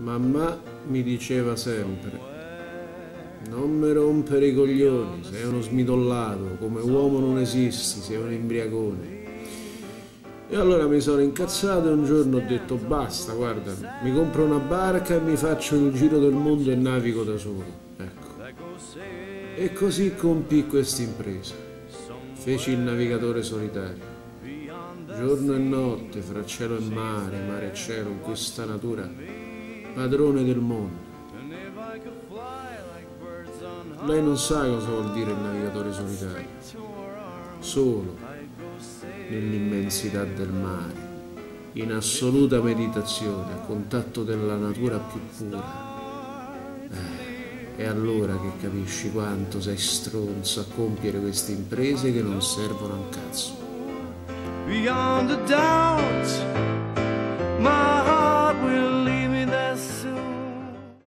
Mamma mi diceva sempre, non mi rompere i coglioni, sei uno smidollato, come uomo non esisti, sei un imbriagone. E allora mi sono incazzato e un giorno ho detto basta, guarda, mi compro una barca e mi faccio il giro del mondo e navigo da solo. Ecco. E così compì questa impresa. Feci il navigatore solitario. Giorno e notte, fra cielo e mare, mare e cielo, in questa natura, padrone del mondo. Lei non sa cosa vuol dire il navigatore solitario. Solo, nell'immensità del mare, in assoluta meditazione, a contatto della natura più pura. Eh, è allora che capisci quanto sei stronzo a compiere queste imprese che non servono a un cazzo.